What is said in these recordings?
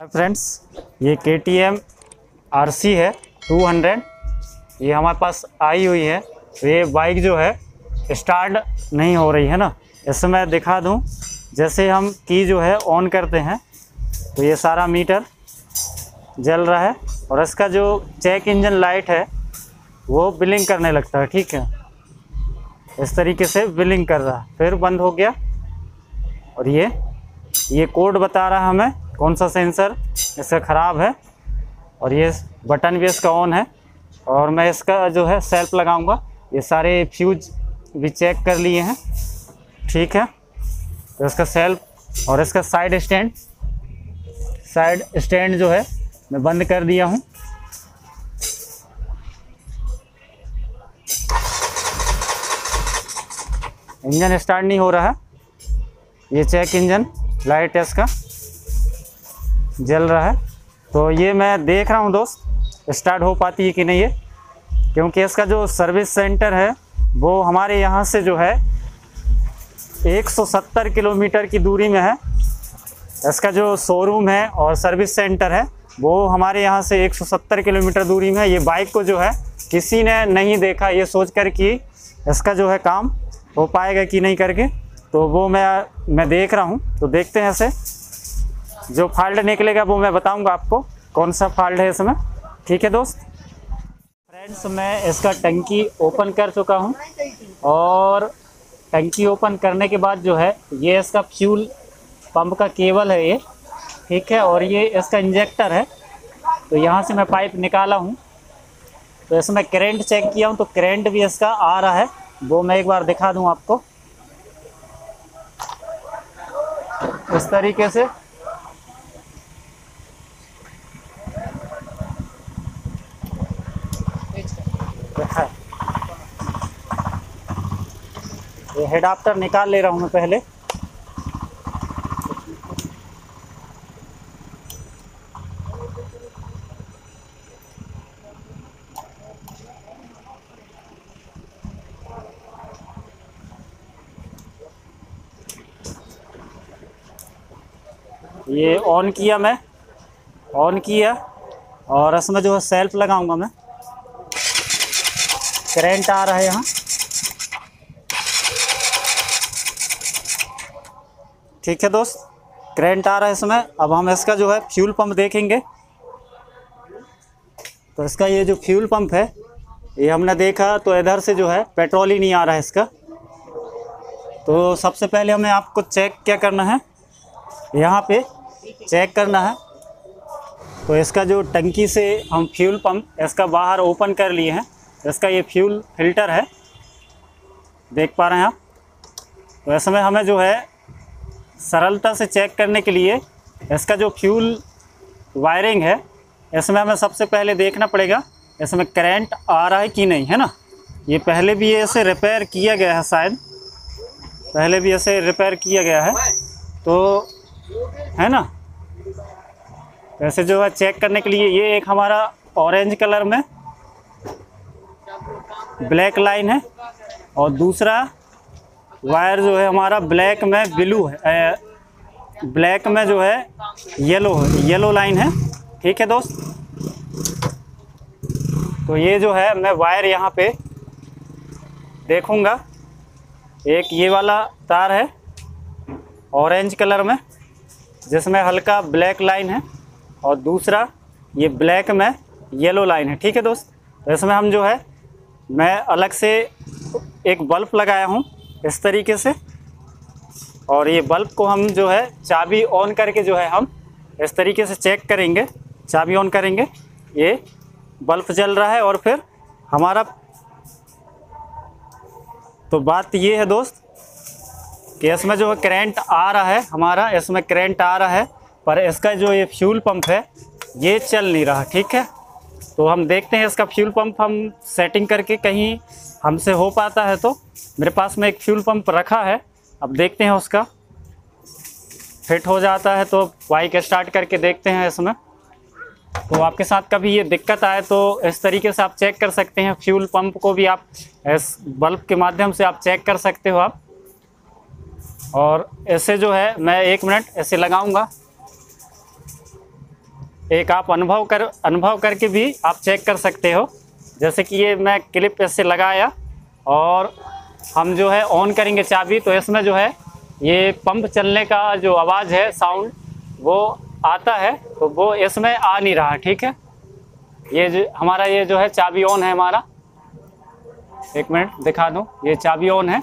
Friends, ये के T M R C है 200 ये हमारे पास आई हुई है। तो ये बाइक जो है स्टार्ट नहीं हो रही है ना? इससे मैं दिखा दूँ। जैसे हम की जो है ऑन करते हैं तो ये सारा मीटर जल रहा है और इसका जो चेक इंजन लाइट है, वो बिलिंग करने लगता है, ठीक है? इस तरीके से बिलिंग कर रहा है। फिर बंद हो गया। और ये ये कोड बता रहा है हमें कौन सा सेंसर इसका ख़राब है और ये बटन भी इसका ऑन है और मैं इसका जो है सेल्फ लगाऊँगा। ये सारे फ्यूज भी चेक कर लिए हैं। ठीक है? तो इसका सेल्फ और इसका साइड स्टैंड साइड स्टैंड जो है मैं बंद कर दिया हूँ। इंजन स्टार्ट नहीं हो रहा है। ये चेक इंजन लाइट है इसका। जल रहा है। तो ये मैं देख रहा हूँ दोस्त स्टार्ट हो पाती है कि नहीं है क्योंकि इसका जो सर्विस सेंटर है, वो हमारे यहाँ से जो है 170 किलोमीटर की दूरी में है। इसका जो शोरूम है और सर्विस सेंटर है, वो हमारे यहाँ से 170 किलोमीटर दूरी में है। ये बाइक को जो है, किसी ने नहीं देखा ये सोच कर कि इसका जो है काम हो पाएगा कि नहीं करके। तो वो मैं मैं देख रहा हूँ। तो देखते हैं ऐसे जो फॉल्ट निकलेगा वो मैं बताऊँगा आपको, कौन सा फॉल्ट है इसमें। ठीक है दोस्त? फ्रेंड्स मैं इसका टंकी ओपन कर चुका हूँ। और टंकी ओपन करने के बाद जो है, ये इसका फ्यूल पंप का केबल है ये। ठीक है, और ये इसका इंजेक्टर है। तो यहाँ से मैं पाइप निकाला हूँ। तो इसमें करेंट चेक किया हूँ तो करेंट भी इसका आ रहा है। वो मैं एक बार दिखा दूँ आपको। इस तरीके से ये हेड निकाल ले रहा हूँ मैं पहले। ये ऑन किया मैं। ऑन किया। और इसमें जो है सेल्फ लगाऊँगा मैं। करेंट आ रहा है यहाँ। ठीक है दोस्त करेंट आ रहा है इसमें, अब हम इसका जो है फ्यूल पंप देखेंगे। तो इसका ये जो फ्यूल पंप है, ये हमने देखा तो इधर से जो है पेट्रोल ही नहीं आ रहा है इसका। तो सबसे पहले हमें आपको चेक क्या करना है, यहाँ पे चेक करना है। तो इसका जो टंकी से हम फ्यूल पंप इसका बाहर ओपन कर लिए हैं, इसका ये फ्यूल फ़िल्टर है। देख पा रहे हैं आप? तो इसमें हमें जो है सरलता से चेक करने के लिए इसका जो फ्यूल वायरिंग है, इसमें हमें सबसे पहले देखना पड़ेगा, इसमें करंट आ रहा है कि नहीं, है ना? ये पहले भी ऐसे रिपेयर किया गया है शायद। पहले भी ऐसे रिपेयर किया गया है। तो है ना? वैसे जो है चेक करने के लिए ये एक हमारा ऑरेंज कलर में ब्लैक लाइन है और दूसरा वायर जो है हमारा ब्लैक में ब्लू है ब्लैक में जो है येलो है, येलो लाइन है। ठीक है दोस्त? तो ये जो है मैं वायर यहाँ पे देखूँगा। एक ये वाला तार है, ऑरेंज कलर में, जिसमें हल्का ब्लैक लाइन है, और दूसरा ये ब्लैक में येलो लाइन है। ठीक है दोस्त? इसमें हम जो है, मैं अलग से एक बल्ब लगाया हूँ। इस तरीके से। और ये बल्ब को हम जो है, चाबी ऑन करके जो है हम इस तरीके से चेक करेंगे। चाबी ऑन करेंगे। ये बल्ब जल रहा है और फिर हमारा तो बात ये है दोस्त कि इसमें जो है करेंट आ रहा है, हमारा इसमें करेंट आ रहा है, पर इसका जो ये फ्यूल पंप है, ये चल नहीं रहा, ठीक है? तो हम देखते हैं इसका फ्यूल पंप हम सेटिंग करके कहीं हमसे हो पाता है तो। मेरे पास में एक फ्यूल पंप रखा है, अब देखते हैं उसका। फिट हो जाता है तो बाइक स्टार्ट करके देखते हैं इसमें। तो आपके साथ कभी ये दिक्कत आए तो इस तरीके से आप चेक कर सकते हैं। फ्यूल पंप को भी आप इस बल्ब के माध्यम से आप चेक कर सकते हो आप। और ऐसे जो है, मैं एक मिनट ऐसे लगाऊँगा। एक आप अनुभव कर, अनुभव करके भी आप चेक कर सकते हो। जैसे कि ये मैं क्लिप ऐसे लगाया और हम जो है ऑन करेंगे चाबी तो इसमें जो है ये पंप चलने का जो आवाज़ है साउंड वो आता है तो वो इसमें आ नहीं रहा, ठीक है? ये जो, हमारा ये जो है चाबी ऑन है हमारा। एक मिनट, दिखा दूँ, ये चाबी ऑन है।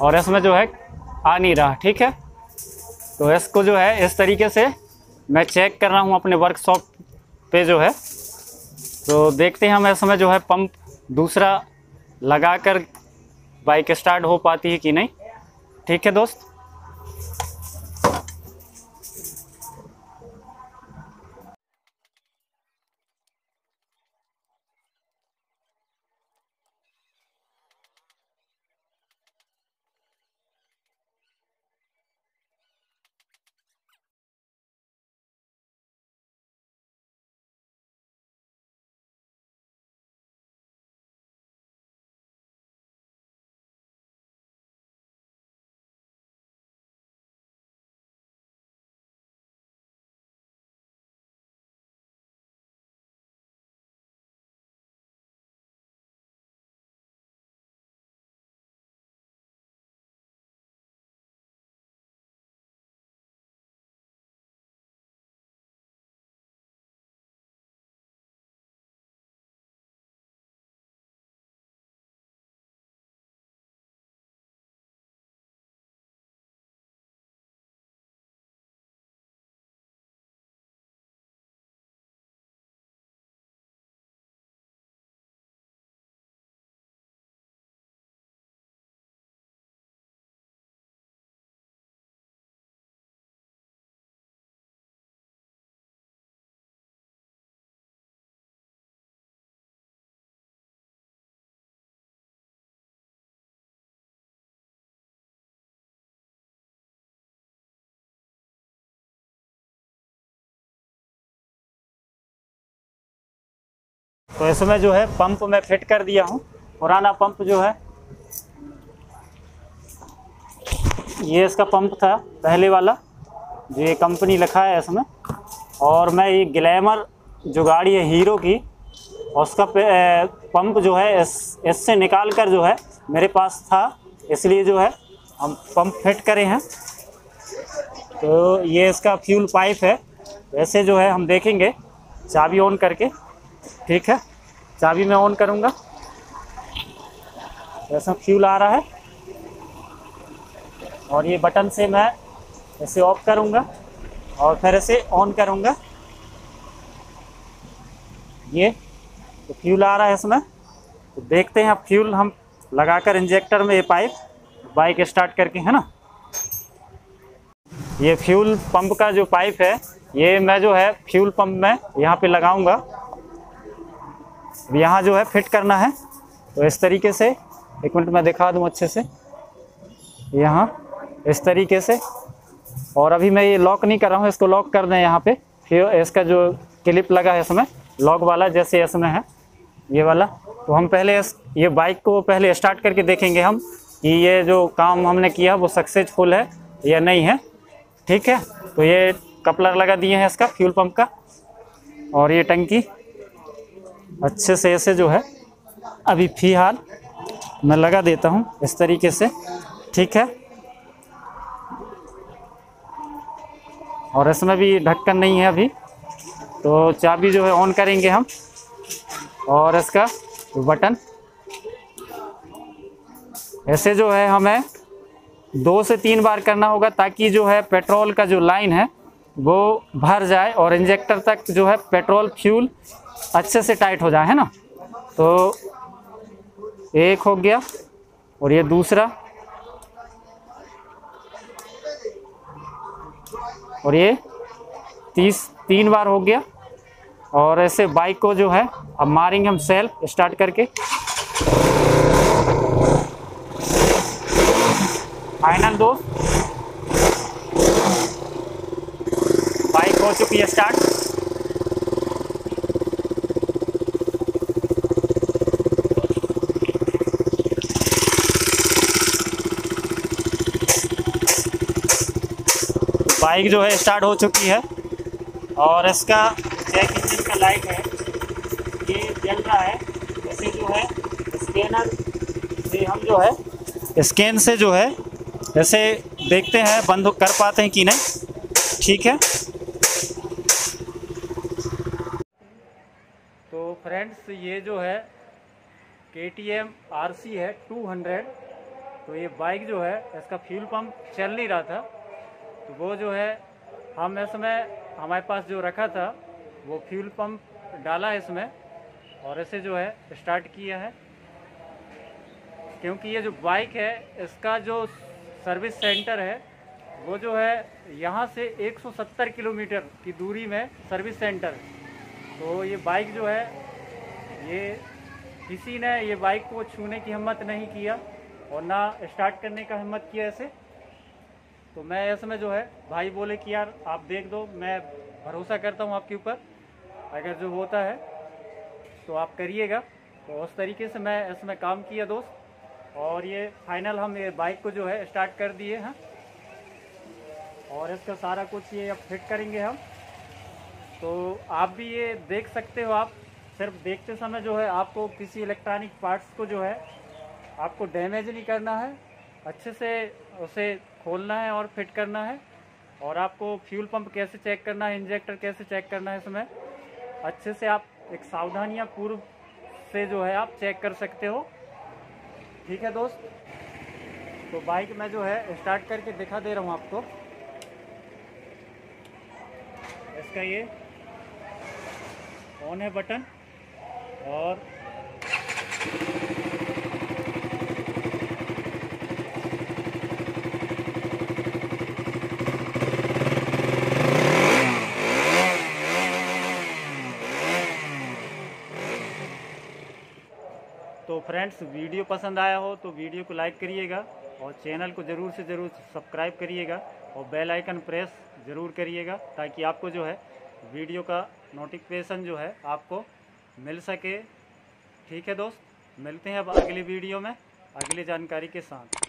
और इसमें जो है आ नहीं रहा, ठीक है? तो इसको जो है इस तरीके से मैं चेक कर रहा हूँ अपने वर्कशॉप पे जो है। तो देखते हैं हम इसमें जो है पंप दूसरा लगा कर बाइक स्टार्ट हो पाती है कि नहीं। ठीक है दोस्त? तो इसमें जो है पंप मैं फिट कर दिया हूँ। पुराना पंप जो है, ये इसका पंप था, पहले वाला, जो ये कंपनी लिखा है इसमें। और मैं ये ग्लैमर जो गाड़ी है हीरो की, उसका पंप जो है, इस, इससे निकाल कर जो है, मेरे पास था। इसलिए जो है, हम पंप फिट करे हैं। तो ये इसका फ्यूल पाइप है। वैसे जो है, हम देखेंगे, चाबी ऑन करके। ठीक है, चाबी मैं ऑन करूँगा। ऐसा फ्यूल आ रहा है। और ये बटन से मैं इसे ऑफ़ करूँगा और फिर इसे ऑन करूँगा। ये तो फ्यूल आ रहा है इसमें। तो देखते हैं अब फ्यूल हम लगाकर इंजेक्टर में ये पाइप बाइक स्टार्ट करके, है ना? ये फ्यूल पंप का जो पाइप है, ये मैं जो है फ्यूल पंप में यहाँ पे लगाऊँगा। अब यहाँ जो है फिट करना है तो इस तरीके से, एक मिनट मैं दिखा दूँ अच्छे से। यहाँ, इस तरीके से। और अभी मैं ये लॉक नहीं कर रहा हूँ, इसको लॉक कर दें यहाँ पे। फिर इसका जो क्लिप लगा है इसमें लॉक वाला जैसे इसमें है, ये वाला। तो हम पहले इस, ये बाइक को पहले स्टार्ट करके देखेंगे हम कि ये जो काम हमने किया, वो सक्सेसफुल है या नहीं है। ठीक है? तो ये कपलर लगा दिए हैं इसका फ्यूल पंप का। और ये टंकी। अच्छे से ऐसे जो है, अभी फ़िलहाल मैं लगा देता हूँ इस तरीके से। ठीक है? और इसमें भी ढक्कन नहीं है अभी। तो चाबी जो है ऑन करेंगे हम। और इसका बटन। ऐसे जो है हमें दो से तीन बार करना होगा ताकि जो है पेट्रोल का जो लाइन है, वो भर जाए और इंजेक्टर तक जो है पेट्रोल फ्यूल अच्छे से टाइट हो जाए, है ना? तो एक हो गया और ये दूसरा। और ये तीस, तीन बार हो गया। और ऐसे बाइक को जो है, अब मारेंगे हम सेल्फ स्टार्ट करके। फाइनल दो। बाइक हो चुकी है स्टार्ट बाइक जो है स्टार्ट हो चुकी है। और इसका चेक इंजन का लाइट है। ये जल रहा है। ऐसे जो है स्कैनर से हम जो है स्कैन से जो है ऐसे देखते हैं, बंद कर पाते हैं कि नहीं। ठीक है। तो फ्रेंड्स, ये जो है के टी एम है 200 तो ये बाइक जो है, इसका फ्यूल पंप चल नहीं रहा था। तो वो जो है, हम इसमें हमारे पास जो रखा था, वो फ्यूल पंप डाला है इसमें और ऐसे जो है स्टार्ट किया है। क्योंकि ये जो बाइक है, इसका जो सर्विस सेंटर है, वो जो है यहाँ से 170 किलोमीटर की दूरी में सर्विस सेंटर तो ये बाइक जो है, ये किसी ने ये बाइक को छूने की हिम्मत नहीं किया और ना स्टार्ट करने का हिम्मत किया ऐसे तो मैं इसमें जो है, भाई बोले कि यार आप देख दो, मैं भरोसा करता हूँ आपके ऊपर। अगर जो होता है तो आप करिएगा। तो उस तरीके से मैं इसमें काम किया दोस्त। और ये फाइनल हम ये बाइक को जो है, स्टार्ट कर दिए हैं। और इसका सारा कुछ ये अब फिट करेंगे हम। तो आप भी ये देख सकते हो आप। सिर्फ़ देखते समय जो है, आपको किसी इलेक्ट्रॉनिक पार्ट्स को जो है, आपको डैमेज नहीं करना है। अच्छे से उसे खोलना है और फिट करना है। और आपको फ्यूल पंप कैसे चेक करना है, इंजेक्टर कैसे चेक करना है इसमें, अच्छे से आप एक सावधानियाँ पूर्व से जो है आप चेक कर सकते हो। ठीक है दोस्त? तो बाइक में जो है स्टार्ट करके दिखा दे रहा हूँ आपको। इसका ये ऑन है बटन और तो फ्रेंड्स, वीडियो पसंद आया हो तो वीडियो को लाइक करिएगा और चैनल को ज़रूर से ज़रूर सब्सक्राइब करिएगा और बेल आइकन प्रेस ज़रूर करिएगा ताकि आपको जो है वीडियो का नोटिफिकेशन जो है आपको मिल सके। ठीक है दोस्त, मिलते हैं अब अगली वीडियो में। अगली जानकारी के साथ।